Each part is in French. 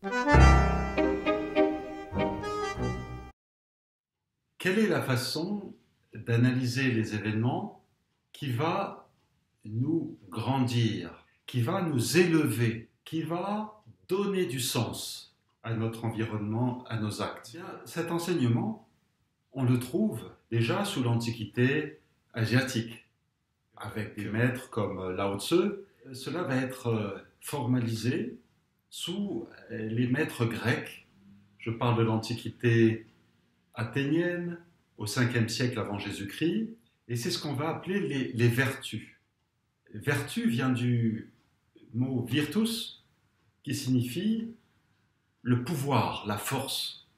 Quelle est la façon d'analyser les événements qui va nous grandir, qui va nous élever, qui va donner du sens à notre environnement, à nos actes? Cet enseignement, on le trouve déjà sous l'Antiquité asiatique, avec des maîtres comme Lao Tzu. Cela va être formalisé sous les maîtres grecs. Je parle de l'Antiquité athénienne, au 5e siècle avant Jésus-Christ, et c'est ce qu'on va appeler les, vertus. Vertu vient du mot virtus, qui signifie le pouvoir, la force.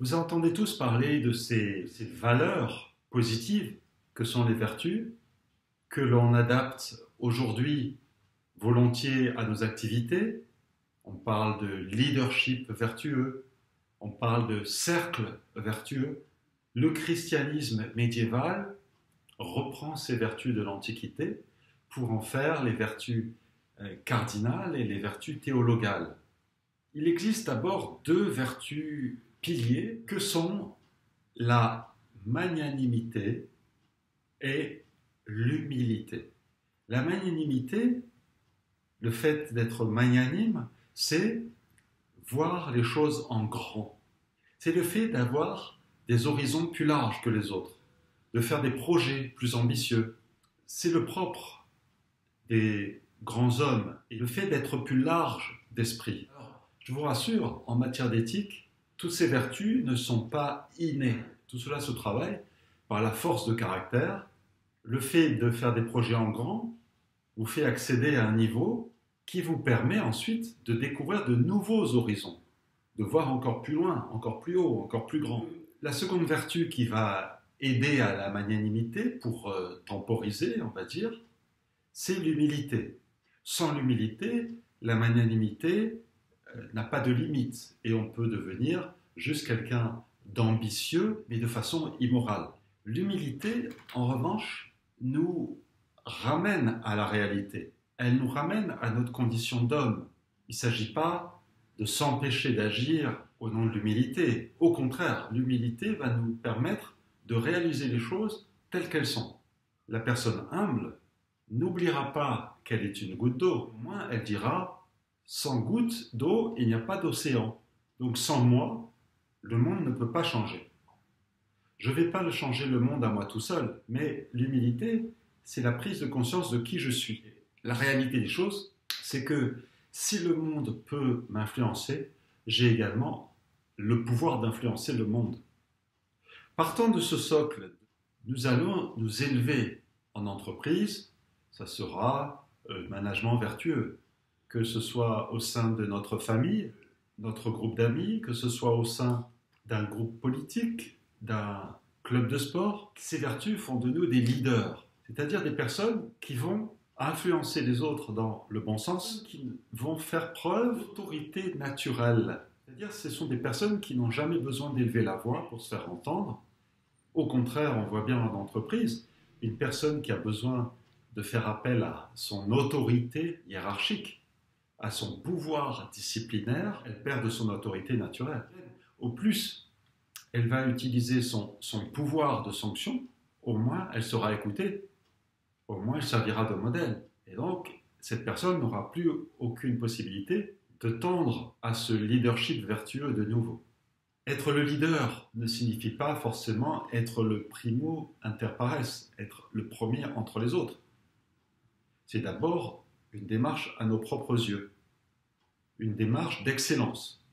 Vous entendez tous parler de ces valeurs positives que sont les vertus, que l'on adapte aujourd'hui volontiers à nos activités. On parle de leadership vertueux, on parle de cercle vertueux. Le christianisme médiéval reprend ces vertus de l'Antiquité pour en faire les vertus euh, cardinales et les vertus théologales. Il existe d'abord deux vertus piliers que sont la magnanimité et l'humilité. La magnanimité, le fait d'être magnanime, c'est voir les choses en grand. C'est le fait d'avoir des horizons plus larges que les autres, de faire des projets plus ambitieux. C'est le propre des grands hommes et le fait d'être plus large d'esprit. Je vous rassure, en matière d'éthique, toutes ces vertus ne sont pas innées. Tout cela se travaille par la force de caractère. Le fait de faire des projets en grand vous fait accéder à un niveau qui vous permet ensuite de découvrir de nouveaux horizons, de voir encore plus loin, encore plus haut, encore plus grand. La seconde vertu qui va aider à la magnanimité, pour euh, temporiser, on va dire, c'est l'humilité. Sans l'humilité, la magnanimité euh, n'a pas de limite et on peut devenir juste quelqu'un d'ambitieux, mais de façon immorale. L'humilité, en revanche, nous ramène à la réalité elle nous ramène à notre condition d'homme. Il ne s'agit pas de s'empêcher d'agir au nom de l'humilité. Au contraire, l'humilité va nous permettre de réaliser les choses telles qu'elles sont. La personne humble n'oubliera pas qu'elle est une goutte d'eau. Au moins, elle dira, sans goutte d'eau, il n'y a pas d'océan. Donc sans moi, le monde ne peut pas changer. Je ne vais pas changer le monde à moi tout seul, mais l'humilité, c'est la prise de conscience de qui je suis la réalité des choses, c'est que si le monde peut m'influencer, j'ai également le pouvoir d'influencer le monde. Partant de ce socle, nous allons nous élever en entreprise, ça sera euh, management vertueux, que ce soit au sein de notre famille, notre groupe d'amis, que ce soit au sein d'un groupe politique, d'un club de sport. Ces vertus font de nous des leaders, c'est-à-dire des personnes qui vont influencer les autres dans le bon sens, qui vont faire preuve d'autorité naturelle. C'est-à-dire ce sont des personnes qui n'ont jamais besoin d'élever la voix pour se faire entendre. Au contraire, on voit bien en entreprise, une personne qui a besoin de faire appel à son autorité hiérarchique, à son pouvoir disciplinaire, elle perd de son autorité naturelle. Au plus elle va utiliser son, son pouvoir de sanction, au moins elle sera écoutée au moins servira de modèle. Et donc, cette personne n'aura plus aucune possibilité de tendre à ce leadership vertueux de nouveau. Être le leader ne signifie pas forcément être le primo inter pares, être le premier entre les autres. C'est d'abord une démarche à nos propres yeux, une démarche d'excellence.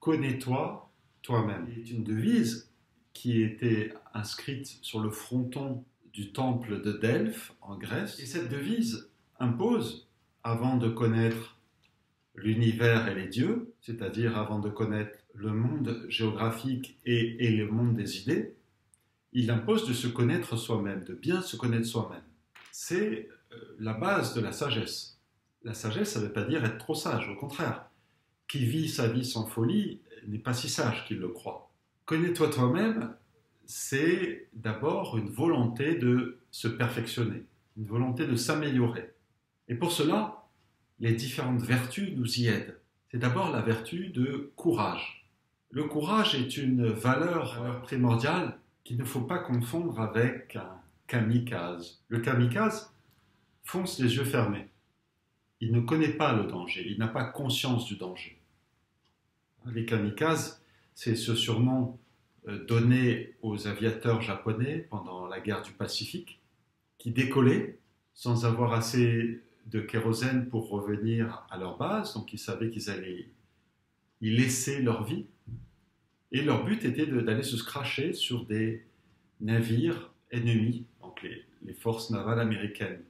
Connais-toi toi-même. C'est une devise qui était inscrite sur le fronton du temple de Delphes en Grèce. Et cette devise impose, avant de connaître l'univers et les dieux, c'est-à-dire avant de connaître le monde géographique et, le monde des idées, il impose de se connaître soi-même, de bien se connaître soi-même. C'est euh, la base de la sagesse. La sagesse, ça ne veut pas dire être trop sage, au contraire. Qui vit sa vie sans folie n'est pas si sage qu'il le croit. Connais-toi toi-même, c'est d'abord une volonté de se perfectionner, une volonté de s'améliorer. Et pour cela, les différentes vertus nous y aident. c'est d'abord la vertu de courage. Le courage est une valeur primordiale qu'il ne faut pas confondre avec un kamikaze. Le kamikaze fonce les yeux fermés. Il ne connaît pas le danger, il n'a pas conscience du danger. Les kamikazes, c'est ce surnom euh, donné aux aviateurs japonais pendant la guerre du Pacifique, qui décollaient sans avoir assez de kérosène pour revenir à leur base, donc ils savaient qu'ils allaient y laisser leur vie. Et leur but était d'aller se cracher sur des navires ennemis, donc les, les forces navales américaines.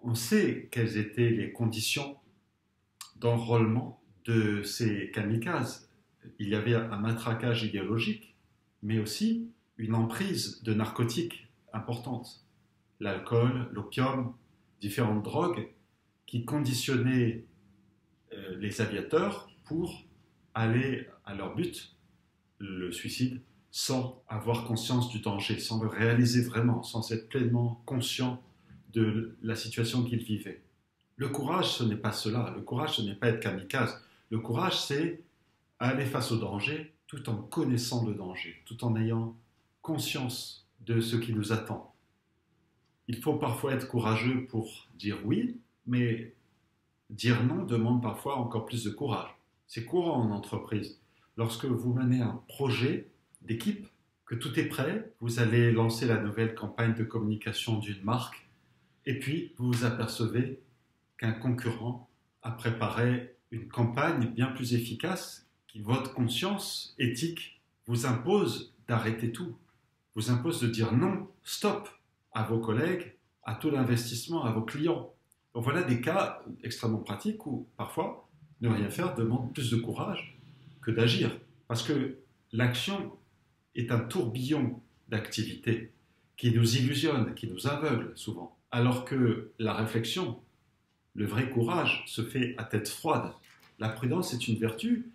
On sait quelles étaient les conditions d'enrôlement de ces kamikazes. Il y avait un matraquage idéologique, mais aussi une emprise de narcotiques importante. L'alcool, l'opium, différentes drogues qui conditionnaient euh, les aviateurs pour aller à leur but, le suicide, sans avoir conscience du danger, sans le réaliser vraiment, sans être pleinement conscient de la situation qu'ils vivaient. Le courage, ce n'est pas cela. Le courage, ce n'est pas être kamikaze. Le courage, c'est aller face au danger tout en connaissant le danger, tout en ayant conscience de ce qui nous attend. Il faut parfois être courageux pour dire oui, mais dire non demande parfois encore plus de courage. C'est courant en entreprise. Lorsque vous menez un projet d'équipe, que tout est prêt, vous allez lancer la nouvelle campagne de communication d'une marque, et puis vous vous apercevez qu'un concurrent a préparé une campagne bien plus efficace, qui votre conscience éthique vous impose d'arrêter tout, vous impose de dire non, stop à vos collègues, à tout l'investissement, à vos clients. Donc voilà des cas extrêmement pratiques où parfois ne rien faire demande plus de courage que d'agir. Parce que l'action est un tourbillon d'activités qui nous illusionne, qui nous aveugle souvent. Alors que la réflexion, le vrai courage se fait à tête froide. La prudence est une vertu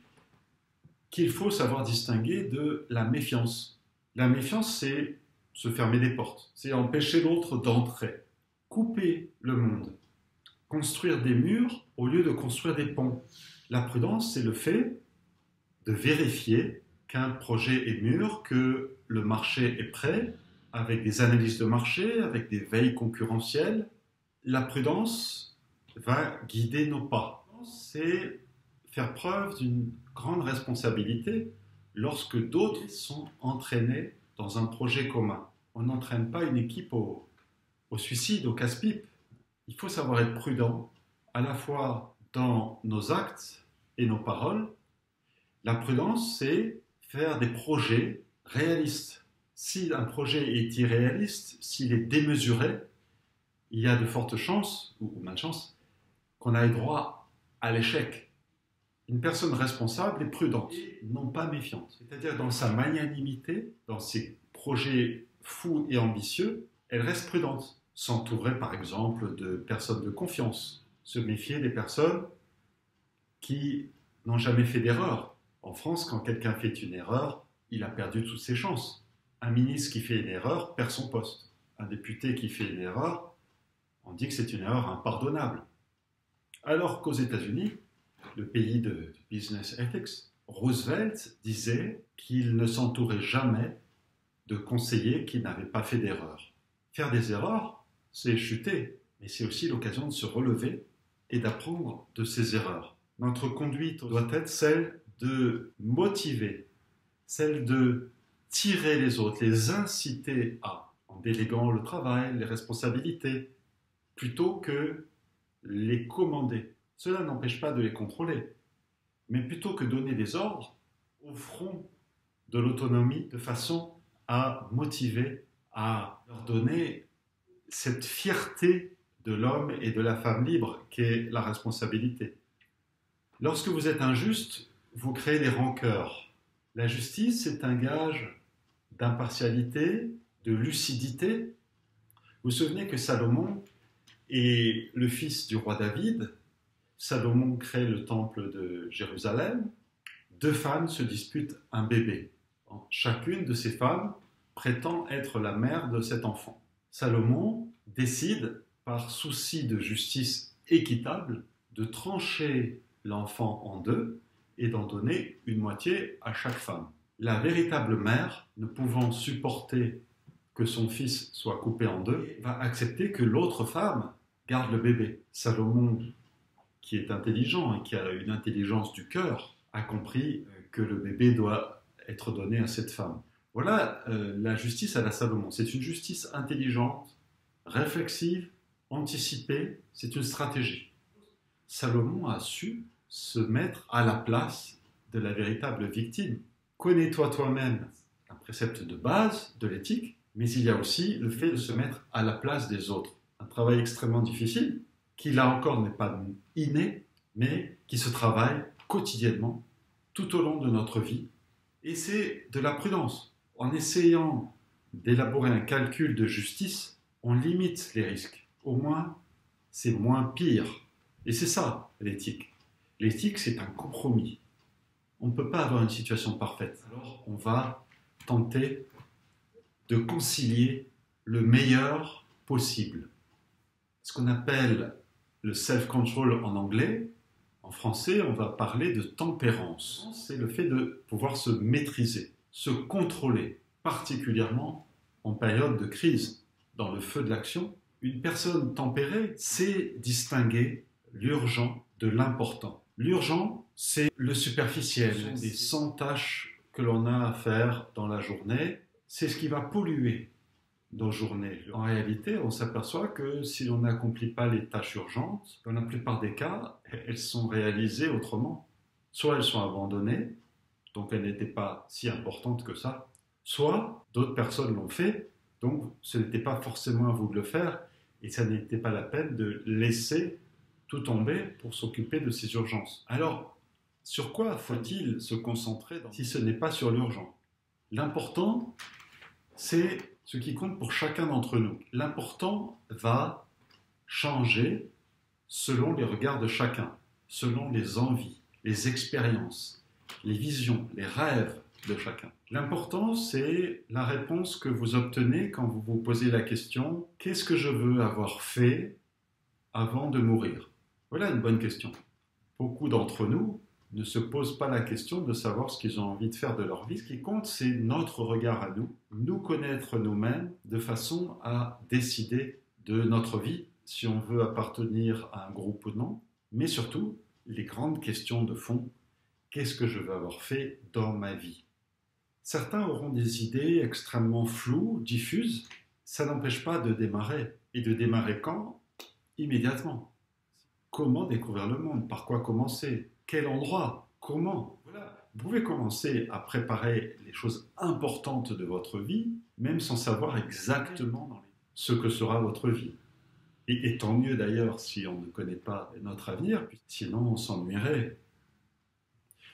qu'il faut savoir distinguer de la méfiance. La méfiance, c'est se fermer des portes, c'est empêcher l'autre d'entrer, couper le monde, construire des murs au lieu de construire des ponts. La prudence, c'est le fait de vérifier qu'un projet est mûr, que le marché est prêt, avec des analyses de marché, avec des veilles concurrentielles. La prudence va guider nos pas. Faire preuve d'une grande responsabilité lorsque d'autres sont entraînés dans un projet commun. On n'entraîne pas une équipe au, suicide, au casse-pipe il faut savoir être prudent à la fois dans nos actes et nos paroles. La prudence, c'est faire des projets réalistes. Si un projet est irréaliste, s'il est démesuré, il y a de fortes chances, ou malchance, qu'on ait droit à l'échec. Une personne responsable est prudente, non pas méfiante. C'est-à-dire dans sa magnanimité, dans ses projets fous et ambitieux, elle reste prudente s'entourer par exemple de personnes de confiance, se méfier des personnes qui n'ont jamais fait d'erreur. En France, quand quelqu'un fait une erreur, il a perdu toutes ses chances. Un ministre qui fait une erreur perd son poste. Un député qui fait une erreur, on dit que c'est une erreur impardonnable. Alors qu'aux États-Unis, le pays de business ethics, Roosevelt disait qu'il ne s'entourait jamais de conseillers qui n'avaient pas fait d'erreur. Faire des erreurs, c'est chuter, mais c'est aussi l'occasion de se relever et d'apprendre de ses erreurs. Notre conduite doit être celle de motiver, celle de tirer les autres, les inciter à, en déléguant le travail, les responsabilités, plutôt que les commander. Cela n'empêche pas de les contrôler, mais plutôt que donner des ordres, offrons de l'autonomie de façon à motiver, à leur donner cette fierté de l'homme et de la femme libre qu'est la responsabilité. Lorsque vous êtes injuste, vous créez des rancœurs. La justice est un gage d'impartialité, de lucidité. Vous vous souvenez que Salomon est le fils du roi David. Salomon crée le temple de Jérusalem. Deux femmes se disputent un bébé. Chacune de ces femmes prétend être la mère de cet enfant. Salomon décide, par souci de justice équitable, de trancher l'enfant en deux et d'en donner une moitié à chaque femme. La véritable mère, ne pouvant supporter que son fils soit coupé en deux, va accepter que l'autre femme garde le bébé. Salomon, qui est intelligent et qui a une intelligence du cœur, a compris que le bébé doit être donné à cette femme. Voilà euh, la justice à la Salomon. C'est une justice intelligente, réflexive, anticipée, c'est une stratégie. Salomon a su se mettre à la place de la véritable victime. Connais-toi toi-même, un précepte de base de l'éthique, mais il y a aussi le fait de se mettre à la place des autres. Un travail extrêmement difficile, qui là encore n'est pas inné, mais qui se travaille quotidiennement, tout au long de notre vie. Et c'est de la prudence. En essayant d'élaborer un calcul de justice, on limite les risques. Au moins, c'est moins pire. Et c'est ça, l'éthique. L'éthique, c'est un compromis. On ne peut pas avoir une situation parfaite. Alors, on va tenter de concilier le meilleur possible. Ce qu'on appelle le self-control en anglais, en français, on va parler de tempérance. C'est le fait de pouvoir se maîtriser, se contrôler, particulièrement en période de crise, dans le feu de l'action. Une personne tempérée sait distinguer l'urgent de l'important. L'urgent, c'est le superficiel, les 100 tâches que l'on a à faire dans la journée, c'est ce qui va polluer nos journées. En réalité, on s'aperçoit que si l'on n'accomplit pas les tâches urgentes, dans la plupart des cas, elles sont réalisées autrement. Soit elles sont abandonnées, donc elles n'étaient pas si importantes que ça, soit d'autres personnes l'ont fait, donc ce n'était pas forcément à vous de le faire, et ça n'était pas la peine de laisser tout tomber pour s'occuper de ces urgences. Alors, sur quoi faut-il se concentrer si ce n'est pas sur l'urgent? L'important, c'est ce qui compte pour chacun d'entre nous. L'important va changer selon les regards de chacun, selon les envies, les expériences, les visions, les rêves de chacun. L'important, c'est la réponse que vous obtenez quand vous vous posez la question qu'est-ce que je veux avoir fait avant de mourir? Voilà une bonne question. Beaucoup d'entre nous ne se posent pas la question de savoir ce qu'ils ont envie de faire de leur vie. Ce qui compte, c'est notre regard à nous, nous connaître nous-mêmes de façon à décider de notre vie, si on veut appartenir à un groupe ou non, mais surtout les grandes questions de fond. Qu'est-ce que je veux avoir fait dans ma vie? Certains auront des idées extrêmement floues, diffuses. Ça n'empêche pas de démarrer. Et de démarrer quand? Immédiatement. Comment découvrir le monde? Par quoi commencer? Quel endroit, comment. Vous pouvez commencer à préparer les choses importantes de votre vie, même sans savoir exactement ce que sera votre vie. Et, et tant mieux d'ailleurs si on ne connaît pas notre avenir, sinon on s'ennuierait.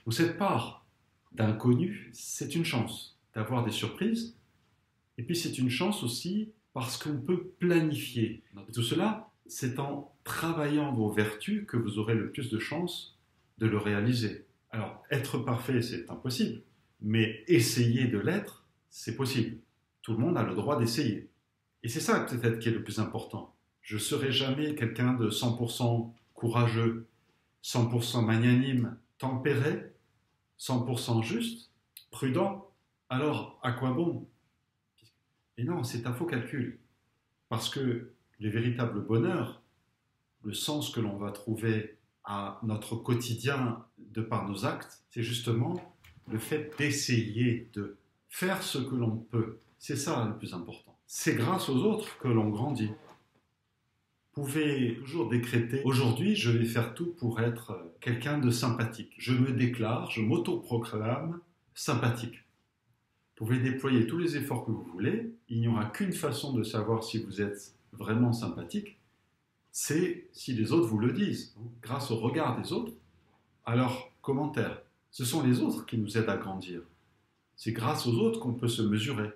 Ou cette part d'inconnu, c'est une chance d'avoir des surprises, et puis c'est une chance aussi parce qu'on peut planifier. tout cela, c'est en travaillant vos vertus que vous aurez le plus de chances de le réaliser. Alors, être parfait, c'est impossible, mais essayer de l'être, c'est possible. Tout le monde a le droit d'essayer. Et c'est ça peut-être qui est le plus important. Je serai jamais quelqu'un de 100% courageux, 100% magnanime, tempéré, 100% juste, prudent. Alors, à quoi bon? Et non, c'est un faux calcul. Parce que le véritable bonheur, le sens que l'on va trouver à notre quotidien de par nos actes, c'est justement le fait d'essayer de faire ce que l'on peut. C'est ça le plus important. C'est grâce aux autres que l'on grandit. Vous pouvez toujours décréter aujourd'hui, je vais faire tout pour être quelqu'un de sympathique. Je me déclare, je m'autoproclame sympathique. Vous pouvez déployer tous les efforts que vous voulez. Il n'y aura qu'une façon de savoir si vous êtes vraiment sympathique, c'est si les autres vous le disent, grâce au regard des autres, à leurs commentaires. Ce sont les autres qui nous aident à grandir. C'est grâce aux autres qu'on peut se mesurer.